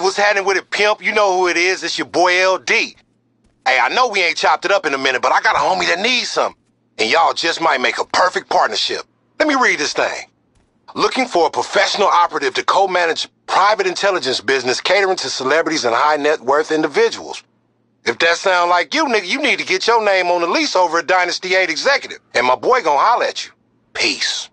what's happening with it, pimp? You know who it is. It's your boy LD. Hey, I know we ain't chopped it up in a minute, but I got a homie that needs some. And y'all just might make a perfect partnership. Let me read this thing. Looking for a professional operative to co-manage private intelligence business catering to celebrities and high net worth individuals. If that sound like you, nigga, you need to get your name on the lease over at Dynasty 8 Executive. And my boy gonna holler at you. Peace.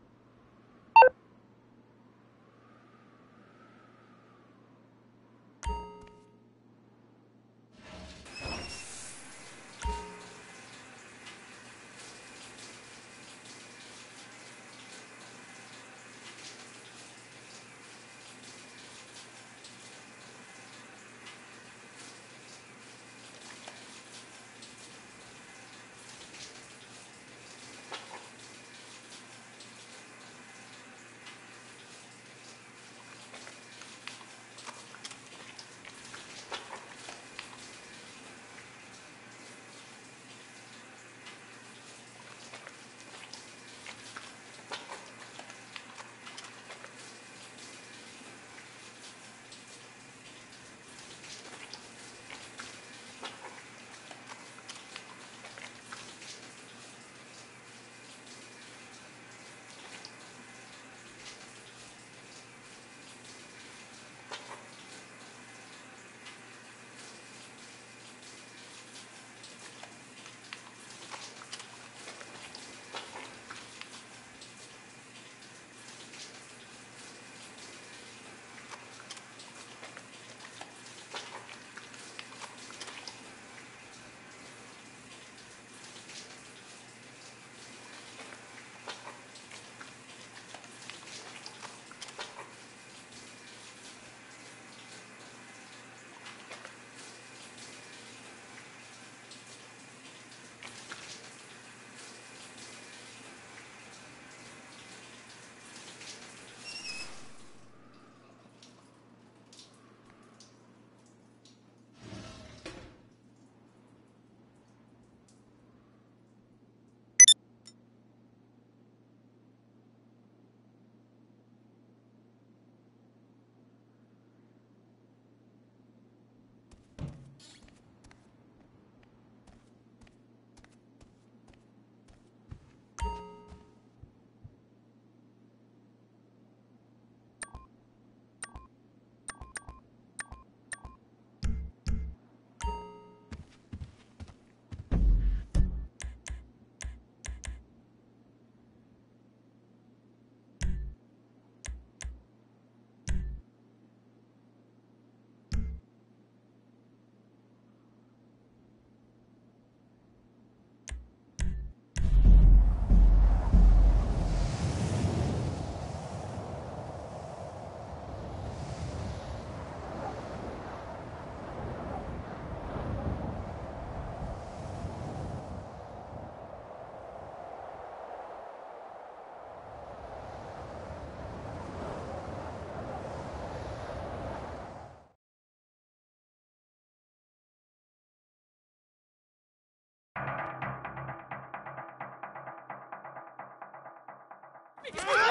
Oh,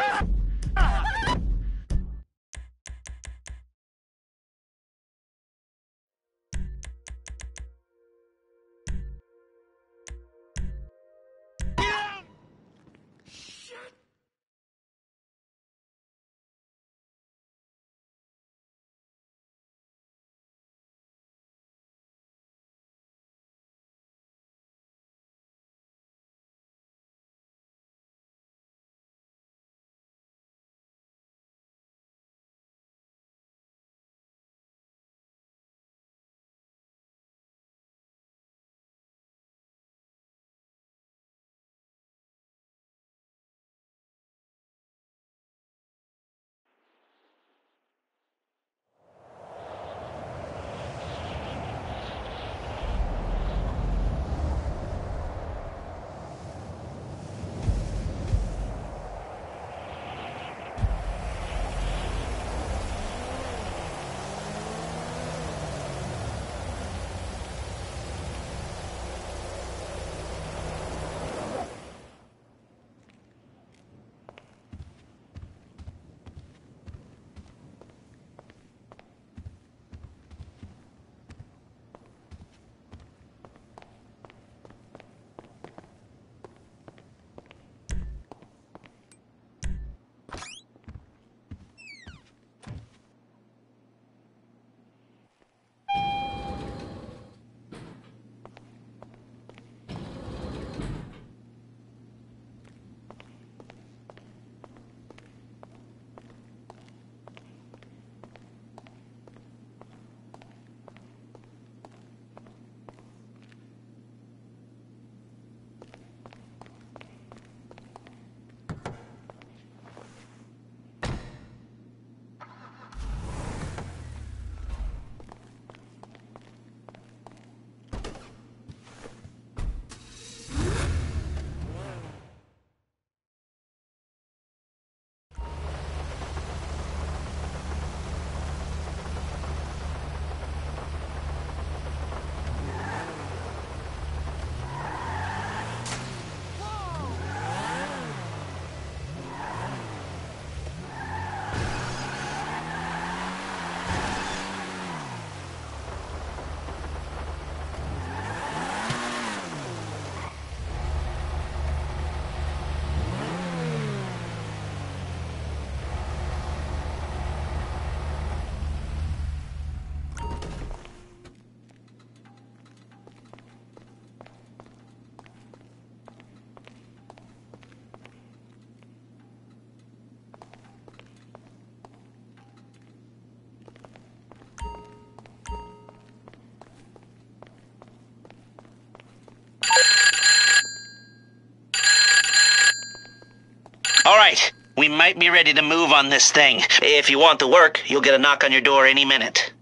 right, we might be ready to move on this thing. If you want the work, you'll get a knock on your door any minute.